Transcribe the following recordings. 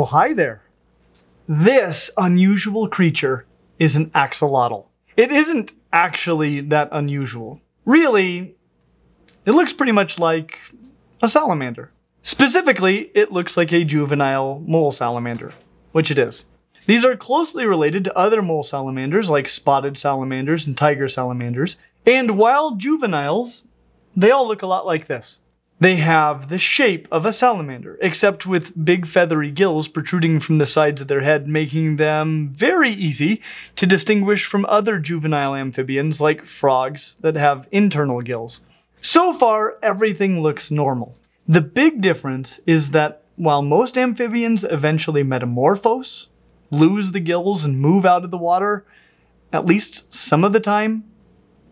Well, hi there. This unusual creature is an axolotl. It isn't actually that unusual. Really, it looks pretty much like a salamander. Specifically, it looks like a juvenile mole salamander, which it is. These are closely related to other mole salamanders like spotted salamanders and tiger salamanders, and while juveniles, they all look a lot like this. They have the shape of a salamander, except with big feathery gills protruding from the sides of their head, making them very easy to distinguish from other juvenile amphibians like frogs that have internal gills. So far, everything looks normal. The big difference is that while most amphibians eventually metamorphose, lose the gills, and move out of the water, at least some of the time,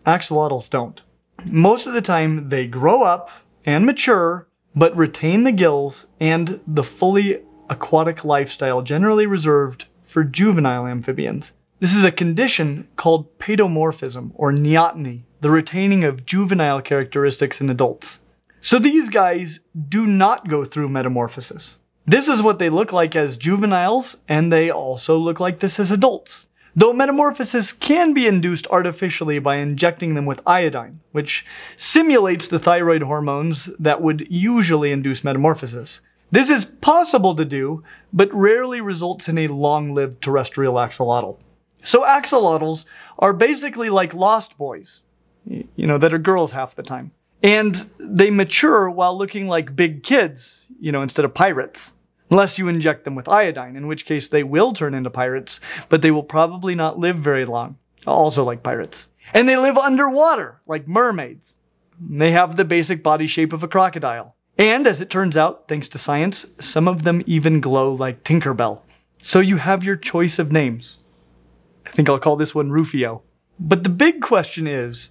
axolotls don't. Most of the time, they grow up and mature, but retain the gills and the fully aquatic lifestyle generally reserved for juvenile amphibians. This is a condition called paedomorphism or neoteny, the retaining of juvenile characteristics in adults. So these guys do not go through metamorphosis. This is what they look like as juveniles, and they also look like this as adults. Though metamorphosis can be induced artificially by injecting them with iodine, which simulates the thyroid hormones that would usually induce metamorphosis. This is possible to do, but rarely results in a long-lived terrestrial axolotl. So axolotls are basically like lost boys, you know, that are girls half the time. And they mature while looking like big kids, you know, instead of pirates. Unless you inject them with iodine, in which case they will turn into pirates, but they will probably not live very long. Also like pirates. And they live underwater, like mermaids. They have the basic body shape of a crocodile. And as it turns out, thanks to science, some of them even glow like Tinkerbell. So you have your choice of names. I think I'll call this one Rufio. But the big question is,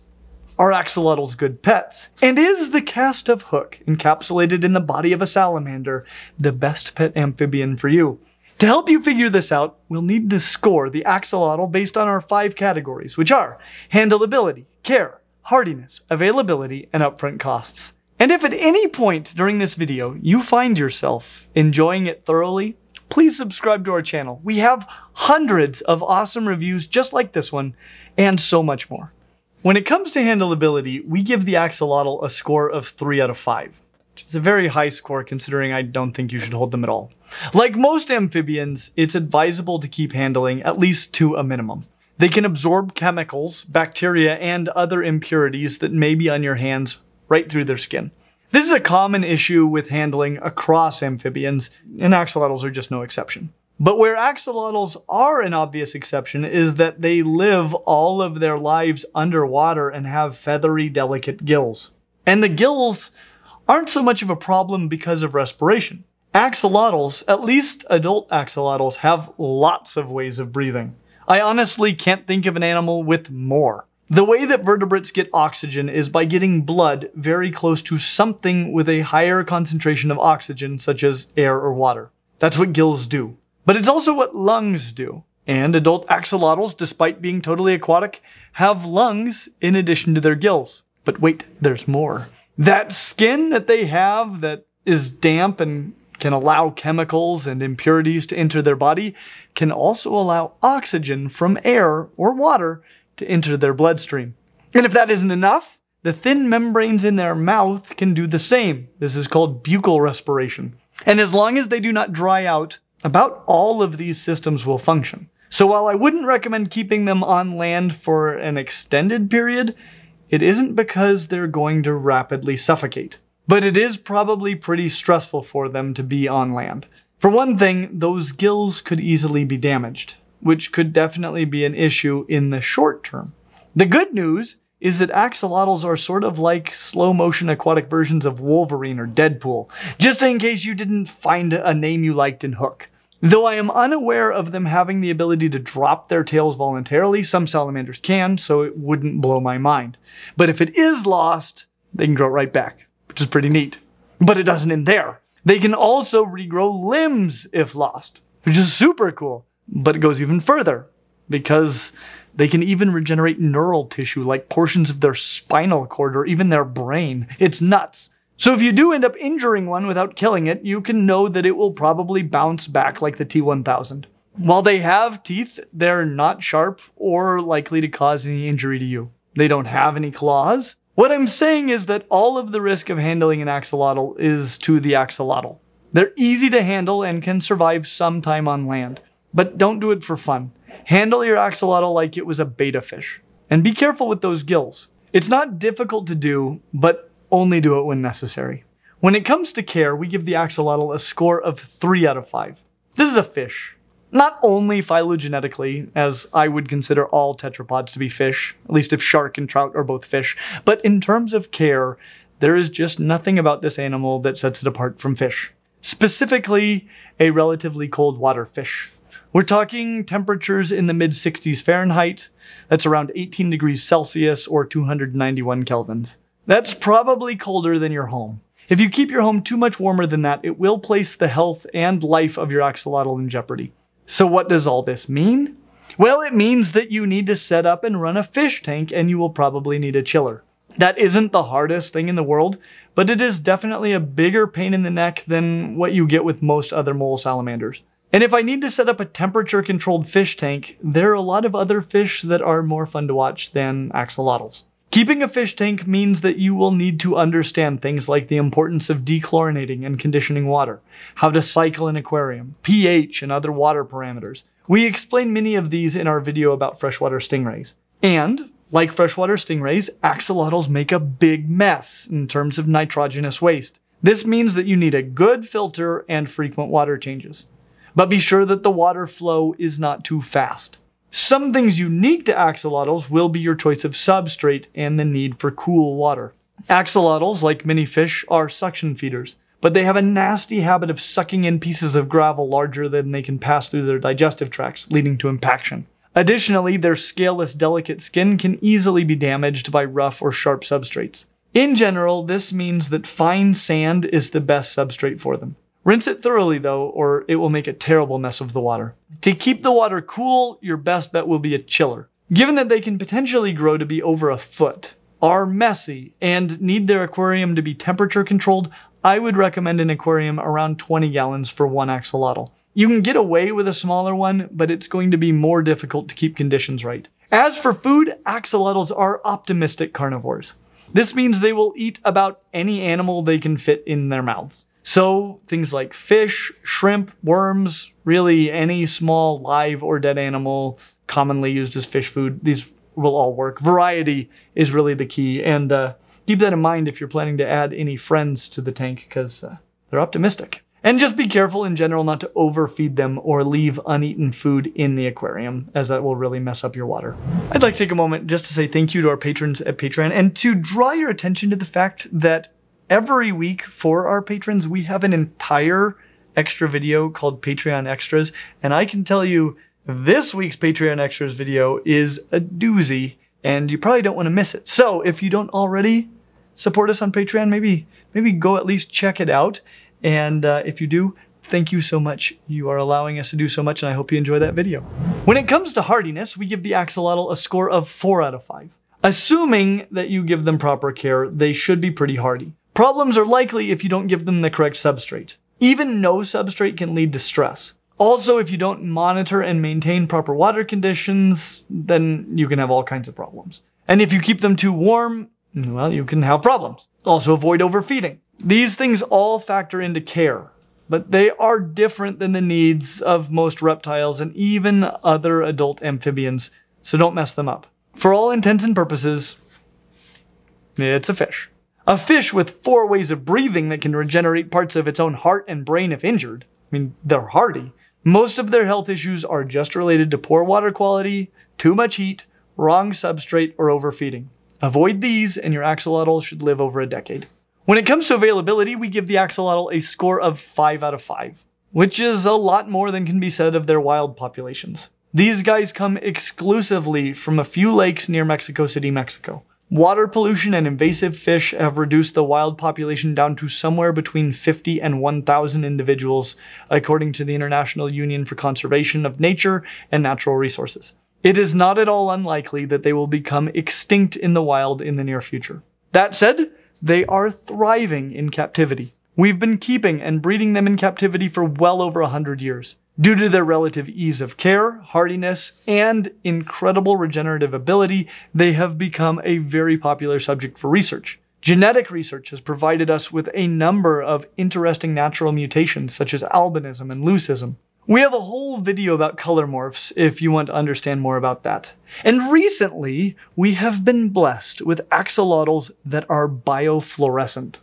are axolotls good pets? And is the cast of Hook, encapsulated in the body of a salamander, the best pet amphibian for you? To help you figure this out, we'll need to score the axolotl based on our five categories, which are handleability, care, hardiness, availability, and upfront costs. And if at any point during this video you find yourself enjoying it thoroughly, please subscribe to our channel. We have hundreds of awesome reviews just like this one, and so much more. When it comes to handleability, we give the axolotl a score of 3 out of 5, which is a very high score considering I don't think you should hold them at all. Like most amphibians, it's advisable to keep handling at least to a minimum. They can absorb chemicals, bacteria, and other impurities that may be on your hands right through their skin. This is a common issue with handling across amphibians, and axolotls are just no exception. But where axolotls are an obvious exception is that they live all of their lives underwater and have feathery, delicate gills. And the gills aren't so much of a problem because of respiration. Axolotls, at least adult axolotls, have lots of ways of breathing. I honestly can't think of an animal with more. The way that vertebrates get oxygen is by getting blood very close to something with a higher concentration of oxygen, such as air or water. That's what gills do. But it's also what lungs do. And adult axolotls, despite being totally aquatic, have lungs in addition to their gills. But wait, there's more. That skin that they have that is damp and can allow chemicals and impurities to enter their body can also allow oxygen from air or water to enter their bloodstream. And if that isn't enough, the thin membranes in their mouth can do the same. This is called buccal respiration. And as long as they do not dry out, about all of these systems will function. So while I wouldn't recommend keeping them on land for an extended period, it isn't because they're going to rapidly suffocate. But it is probably pretty stressful for them to be on land. For one thing, those gills could easily be damaged, which could definitely be an issue in the short term. The good news is that axolotls are sort of like slow motion aquatic versions of Wolverine or Deadpool, just in case you didn't find a name you liked in Hook. Though I am unaware of them having the ability to drop their tails voluntarily, some salamanders can, so it wouldn't blow my mind. But if it is lost, they can grow it right back, which is pretty neat. But it doesn't end there. They can also regrow limbs if lost, which is super cool. But it goes even further because they can even regenerate neural tissue like portions of their spinal cord or even their brain. It's nuts. So if you do end up injuring one without killing it, you can know that it will probably bounce back like the T1000. While they have teeth, they're not sharp or likely to cause any injury to you. They don't have any claws. What I'm saying is that all of the risk of handling an axolotl is to the axolotl. They're easy to handle and can survive some time on land. But don't do it for fun. Handle your axolotl like it was a betta fish. And be careful with those gills. It's not difficult to do, but only do it when necessary. When it comes to care, we give the axolotl a score of 3 out of 5. This is a fish. Not only phylogenetically, as I would consider all tetrapods to be fish, at least if shark and trout are both fish, but in terms of care, there is just nothing about this animal that sets it apart from fish. Specifically, a relatively cold water fish. We're talking temperatures in the mid 60s Fahrenheit. That's around 18 degrees Celsius or 291 kelvins. That's probably colder than your home. If you keep your home too much warmer than that, it will place the health and life of your axolotl in jeopardy. So what does all this mean? Well, it means that you need to set up and run a fish tank and you will probably need a chiller. That isn't the hardest thing in the world, but it is definitely a bigger pain in the neck than what you get with most other mole salamanders. And if I need to set up a temperature controlled fish tank, there are a lot of other fish that are more fun to watch than axolotls. Keeping a fish tank means that you will need to understand things like the importance of dechlorinating and conditioning water, how to cycle an aquarium, pH, and other water parameters. We explain many of these in our video about freshwater stingrays. And, like freshwater stingrays, axolotls make a big mess in terms of nitrogenous waste. This means that you need a good filter and frequent water changes. But be sure that the water flow is not too fast. Some things unique to axolotls will be your choice of substrate and the need for cool water. Axolotls, like many fish, are suction feeders, but they have a nasty habit of sucking in pieces of gravel larger than they can pass through their digestive tracts, leading to impaction. Additionally, their scaleless, delicate skin can easily be damaged by rough or sharp substrates. In general, this means that fine sand is the best substrate for them. Rinse it thoroughly though, or it will make a terrible mess of the water. To keep the water cool, your best bet will be a chiller. Given that they can potentially grow to be over a foot, are messy, and need their aquarium to be temperature controlled, I would recommend an aquarium around 20 gallons for one axolotl. You can get away with a smaller one, but it's going to be more difficult to keep conditions right. As for food, axolotls are optimistic carnivores. This means they will eat about any animal they can fit in their mouths. So things like fish, shrimp, worms, really any small live or dead animal commonly used as fish food, these will all work. Variety is really the key. And uh, keep that in mind if you're planning to add any friends to the tank because uh, they're optimistic. And just be careful in general not to overfeed them or leave uneaten food in the aquarium, as that will really mess up your water. I'd like to take a moment just to say thank you to our patrons at Patreon and to draw your attention to the fact that every week for our patrons, we have an entire extra video called Patreon Extras. And I can tell you this week's Patreon Extras video is a doozy and you probably don't want to miss it. So if you don't already support us on Patreon, maybe, maybe go at least check it out. And uh, if you do, thank you so much. You are allowing us to do so much and I hope you enjoy that video. When it comes to hardiness, we give the axolotl a score of 4 out of 5. Assuming that you give them proper care, they should be pretty hardy. Problems are likely if you don't give them the correct substrate. Even no substrate can lead to stress. Also, if you don't monitor and maintain proper water conditions, then you can have all kinds of problems. And if you keep them too warm, well, you can have problems. Also, avoid overfeeding. These things all factor into care, but they are different than the needs of most reptiles and even other adult amphibians, so don't mess them up. For all intents and purposes, it's a fish. A fish with four ways of breathing that can regenerate parts of its own heart and brain if injured. I mean, they're hardy. Most of their health issues are just related to poor water quality, too much heat, wrong substrate, or overfeeding. Avoid these, and your axolotl should live over a decade. When it comes to availability, we give the axolotl a score of 5 out of 5, which is a lot more than can be said of their wild populations. These guys come exclusively from a few lakes near Mexico City, Mexico. Water pollution and invasive fish have reduced the wild population down to somewhere between 50 and 1,000 individuals, according to the International Union for Conservation of Nature and Natural Resources. It is not at all unlikely that they will become extinct in the wild in the near future. That said, they are thriving in captivity. We've been keeping and breeding them in captivity for well over a hundred years. Due to their relative ease of care, hardiness, and incredible regenerative ability, they have become a very popular subject for research. Genetic research has provided us with a number of interesting natural mutations such as albinism and leucism. We have a whole video about color morphs if you want to understand more about that. And recently, we have been blessed with axolotls that are biofluorescent.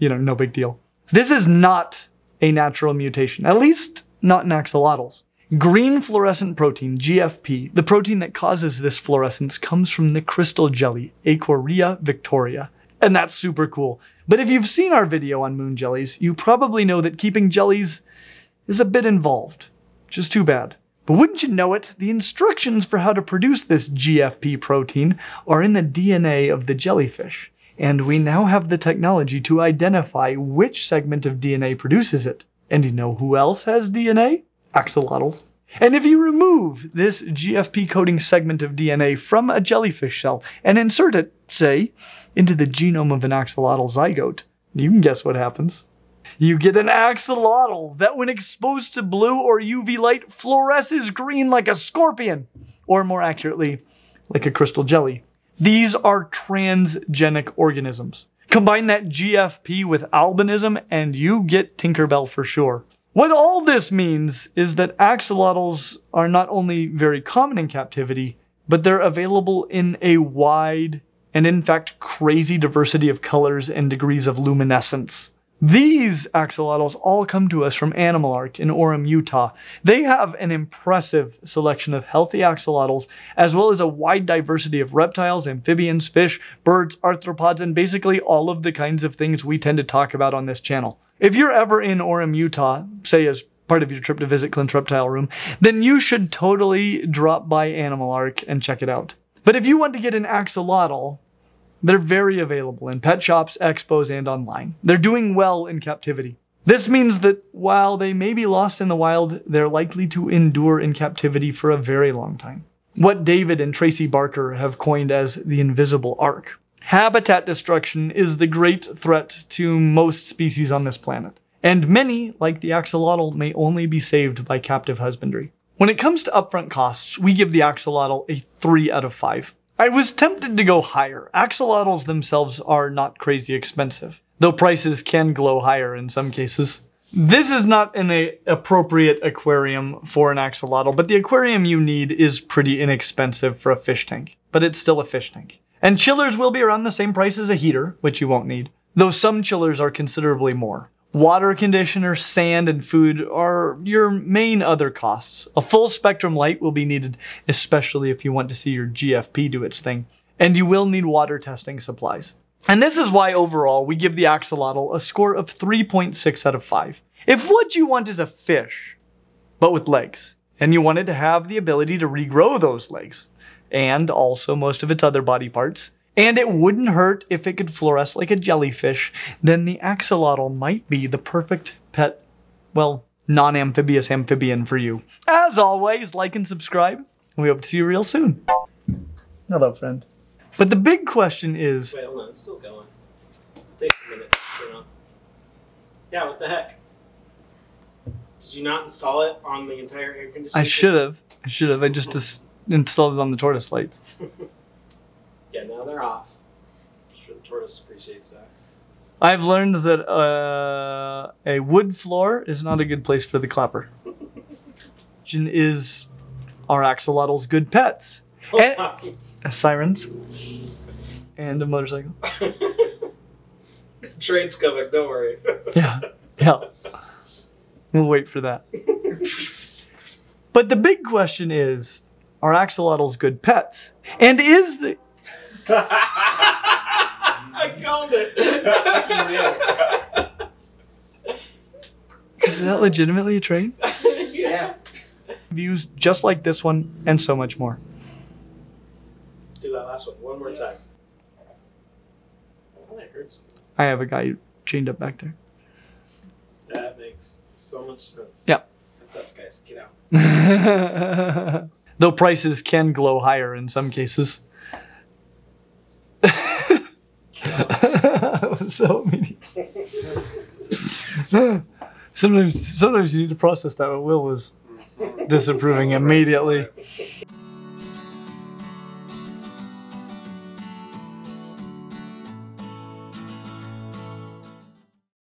You know, no big deal. This is not a natural mutation, at least not in axolotls. Green fluorescent protein, GFP, the protein that causes this fluorescence, comes from the crystal jelly, Aequorea victoria. And that's super cool. But if you've seen our video on moon jellies, you probably know that keeping jellies is a bit involved. Just too bad. But wouldn't you know it, the instructions for how to produce this GFP protein are in the DNA of the jellyfish. And we now have the technology to identify which segment of DNA produces it. And you know who else has DNA? Axolotls. And if you remove this GFP coding segment of DNA from a jellyfish cell and insert it, say, into the genome of an axolotl zygote, you can guess what happens. You get an axolotl that, when exposed to blue or UV light, fluoresces green like a scorpion, or more accurately, like a crystal jelly. These are transgenic organisms. Combine that GFP with albinism and you get Tinkerbell for sure. What all this means is that axolotls are not only very common in captivity, but they're available in a wide and in fact crazy diversity of colors and degrees of luminescence. These axolotls all come to us from Animal Ark in Orem, Utah. They have an impressive selection of healthy axolotls, as well as a wide diversity of reptiles, amphibians, fish, birds, arthropods, and basically all of the kinds of things we tend to talk about on this channel. If you're ever in Orem, Utah, say as part of your trip to visit Clint's Reptile Room, then you should totally drop by Animal Ark and check it out. But if you want to get an axolotl, they're very available in pet shops, expos, and online. They're doing well in captivity. This means that while they may be lost in the wild, they're likely to endure in captivity for a very long time. What David and Tracy Barker have coined as the invisible ark. Habitat destruction is the great threat to most species on this planet. And many, like the axolotl, may only be saved by captive husbandry. When it comes to upfront costs, we give the axolotl a 3 out of 5. I was tempted to go higher. Axolotls themselves are not crazy expensive, though prices can glow higher in some cases. This is not an appropriate aquarium for an axolotl, but the aquarium you need is pretty inexpensive for a fish tank, but it's still a fish tank. And chillers will be around the same price as a heater, which you won't need, though some chillers are considerably more. Water conditioner, sand, and food are your main other costs. A full spectrum light will be needed, especially if you want to see your GFP do its thing. And you will need water testing supplies. And this is why overall we give the axolotl a score of 3.6 out of 5. If what you want is a fish, but with legs, and you want it to have the ability to regrow those legs, and also most of its other body parts, and it wouldn't hurt if it could fluoresce like a jellyfish, then the axolotl might be the perfect pet, well, non amphibious amphibian for you. As always, like and subscribe, and we hope to see you real soon. Hello, friend. But the big question is Wait, hold on, it's still going. It Takes a minute to turn on. Yeah, what the heck? Did you not install it on the entire air conditioning? I should have. I should have. I just installed it on the tortoise lights. Yeah, now they're off. I'm sure the tortoise appreciates that. I've learned that uh, a wood floor is not a good place for the clapper. Jin is our axolotl's good pets. And- Uh, sirens. And a motorcycle. Train's coming, don't worry. Yeah. Yeah. We'll wait for that. But the big question is are axolotls good pets? And is the. I called it. Is that legitimately a train? yeah. Views just like this one and so much more. Do that last one one more time. Oh, that hurts. I have a guy chained up back there. That makes so much sense. Yep. That's us, guys. Get out. Though prices can glow higher in some cases. that so immediately. sometimes, sometimes you need to process that. But Will was disapproving immediately.